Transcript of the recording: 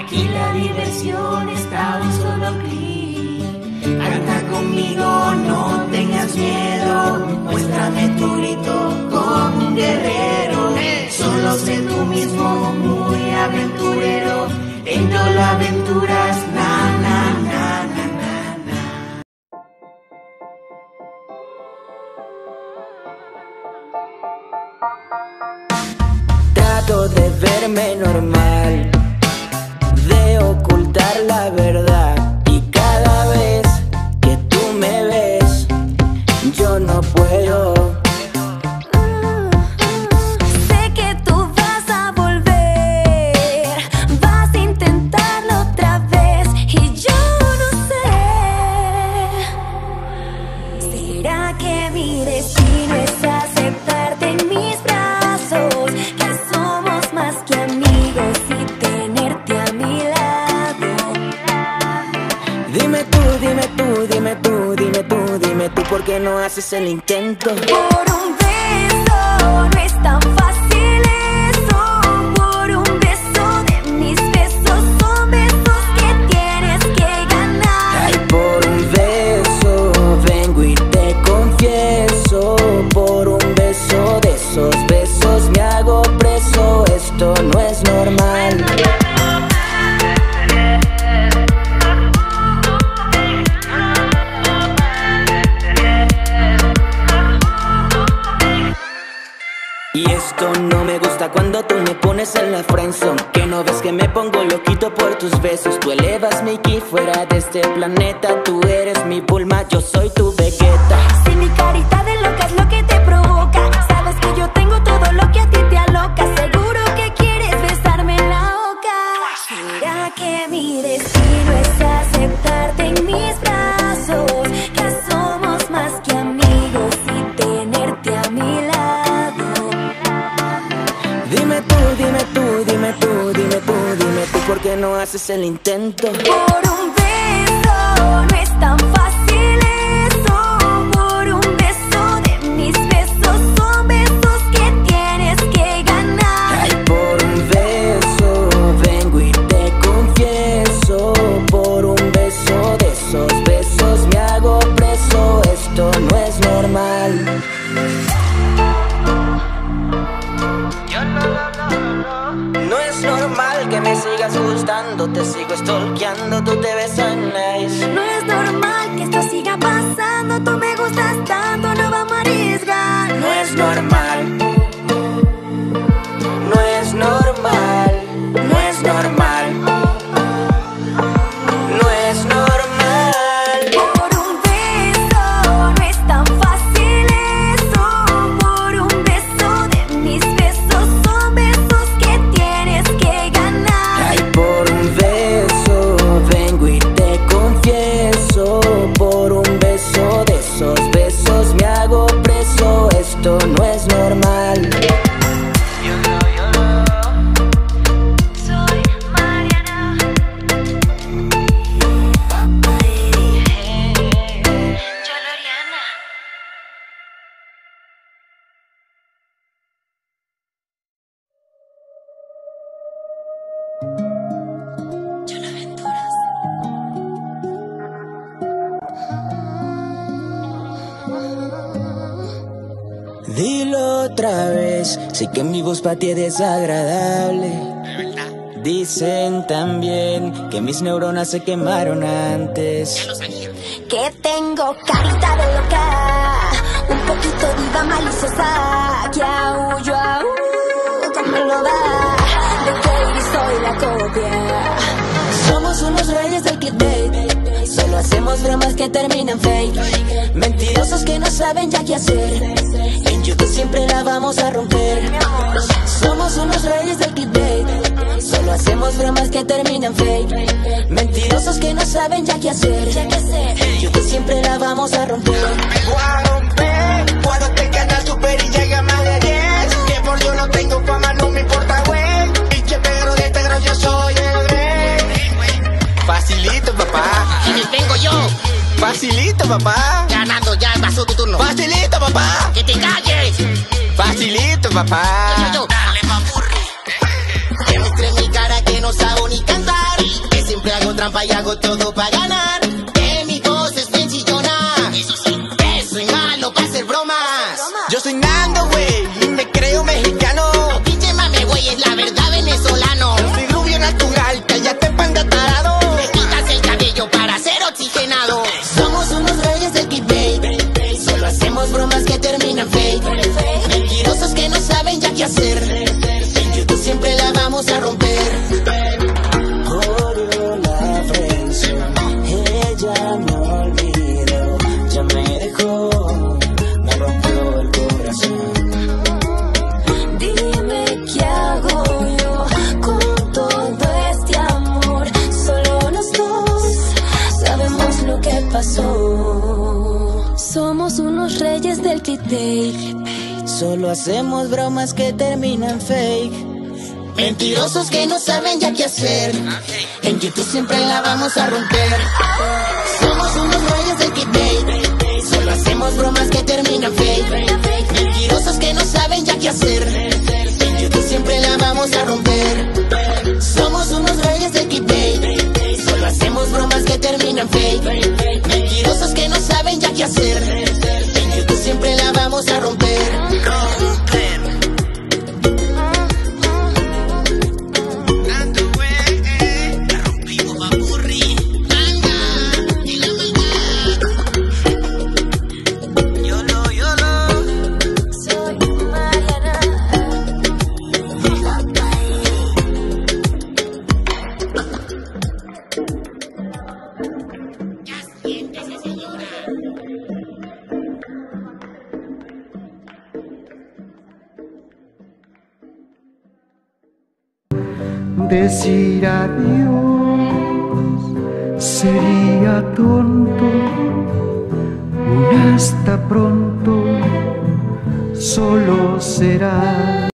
Aquí la diversión está un solo clic. Canta conmigo, no tengas miedo. Muéstrame tu grito como un guerrero. Solo sé tú mismo, muy aventurero. En YOLO Aventuras, na, na, na, na. Trato de verme normal, dime tú, ¿por qué no haces el intento? Por un beso no es tan fácil me pones en la friendzone. Que no ves que me pongo loquito por tus besos. Tú elevas mi ki fuera de este planeta. Tú eres mi Bulma, yo soy tu Vegeta. Si mi carita de loca es lo que te provoca, Dime tú, dime tú, dime tú, dime tú, ¿Por qué no haces el intento? Por un beso no es tan fácil sigas gustando Te sigo stalkeando, tú te ves tan nice No es normal que esto siga pasando. Tú me gustas tanto, no vamos a arriesgar. No es normal Dilo otra vez, sé que mi voz para ti es desagradable. Dicen también que mis neuronas se quemaron antes. Que tengo carita de loca, un poquito diva maliciosa, que aullo, aú, como lo da, de Katie soy la copia. Somos unos reyes del clickbait. Solo hacemos bromas que terminan fake. Mentirosos que no saben ya qué hacer En YouTube siempre la vamos a romper. Somos unos reyes del clickbait Solo hacemos bromas que terminan fake. Mentirosos que no saben ya qué hacer. En YouTube siempre la vamos a romper. Vengo a romper Cuando este canal super y llegue a más de 10 Que por yo no tengo fama, no me importa, güey. Pinche pero de este yo soy el rey. Facilito, papá. Vengo yo, Facilito, papá. Ganando ya, pasó tu turno. Facilito, papá Yo, yo, dale, papurri. Que muestre mi cara que no sabe ni cantar trampa y hago todo para ganar. Que mi voz es. Eso sí, que soy malo para hacer bromas. Yo soy Somos unos reyes del clickbait. Solo hacemos bromas que terminan fake. Mentirosos que no saben ya qué hacer. En YouTube siempre la vamos a romper. Somos unos reyes del clickbait. Solo hacemos bromas que terminan fake. Mentirosos que no saben ya qué hacer. En YouTube siempre la vamos a romper. Somos unos reyes del clickbait. Solo hacemos bromas que terminan fake. Decir adiós. Sería tonto, un hasta pronto solo será